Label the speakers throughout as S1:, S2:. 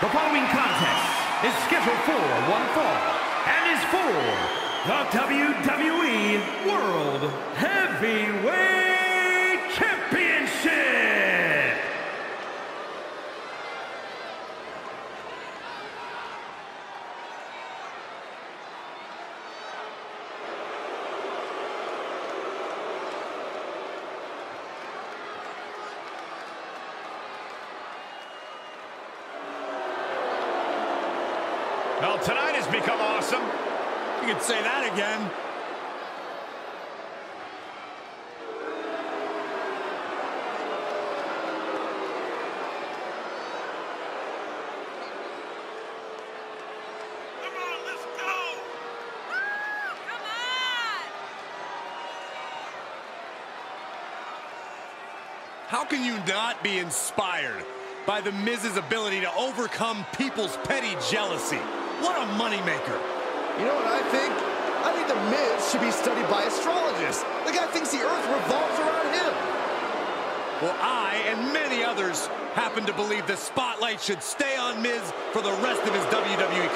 S1: The following contest is scheduled for one fall and is for the WWE World Heavyweight
S2: Well, tonight has become awesome.
S3: You could say that again.
S4: Come on, let's go! Come on!
S3: How can you not be inspired by The Miz's ability to overcome people's petty jealousy? What a moneymaker.
S5: You know what I think? I think The Miz should be studied by astrologists. The guy thinks the earth revolves around him.
S3: Well, I and many others happen to believe the spotlight should stay on Miz for the rest of his WWE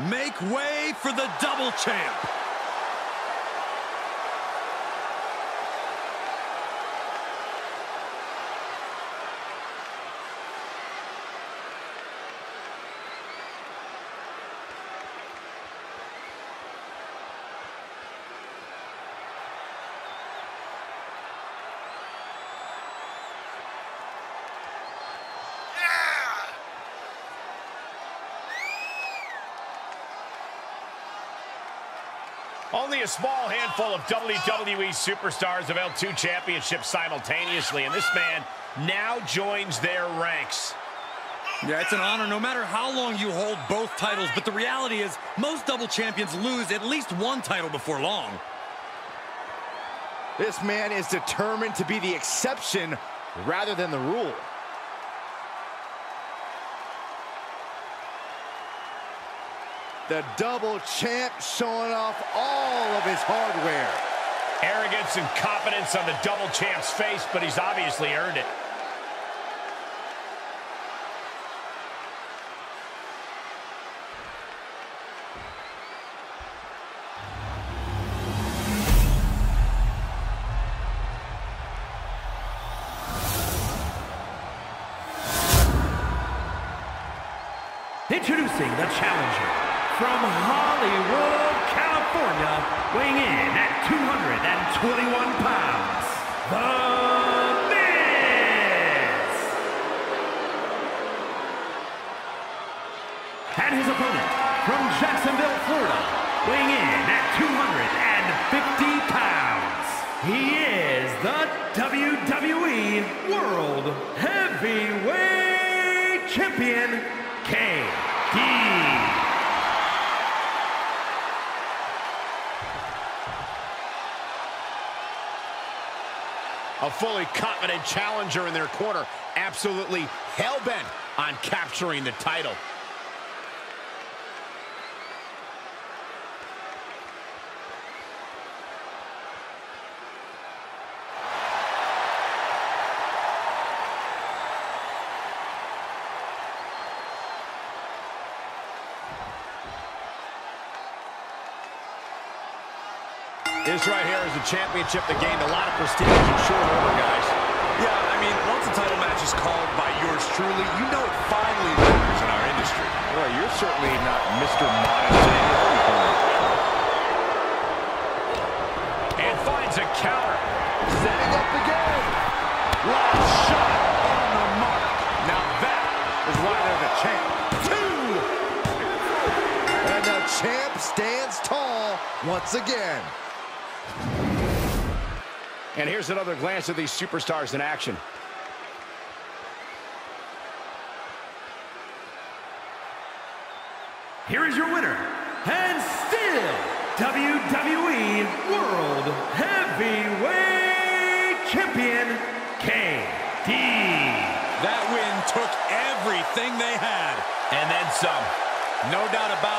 S3: Make way for the double champ.
S2: Only a small handful of WWE superstars have held two championships simultaneously, and this man now joins their ranks.
S3: Yeah, it's an honor no matter how long you hold both titles, but the reality is most double champions lose at least one title before long.
S5: This man is determined to be the exception rather than the rule. The double champ showing off all of his hardware.
S2: Arrogance and confidence on the double champ's face, but he's obviously earned it.
S1: Introducing the challenger from Hollywood, California, weighing in at 221 pounds, The Miz! And his opponent from Jacksonville, Florida, weighing in at 250 pounds, he is the WWE World Heavyweight Champion, KD.
S2: A fully confident challenger in their corner, absolutely hell-bent on capturing the title. This right here is a championship that gained a lot of prestige in short order, guys.
S3: Yeah, I mean, once a title match is called by yours truly, you know it finally matters in our industry.
S5: Well, you're certainly not Mr. Miles today.
S2: And finds a counter.
S5: Setting up again.
S3: Last shot on the mark.
S5: Now that is why they're the champ. Two. And the champ stands tall once again.
S2: And here's another glance at these superstars in action.
S1: Here is your winner, and still WWE World Heavyweight Champion, KD.
S3: That win took everything they had.
S2: And then some.
S3: No doubt about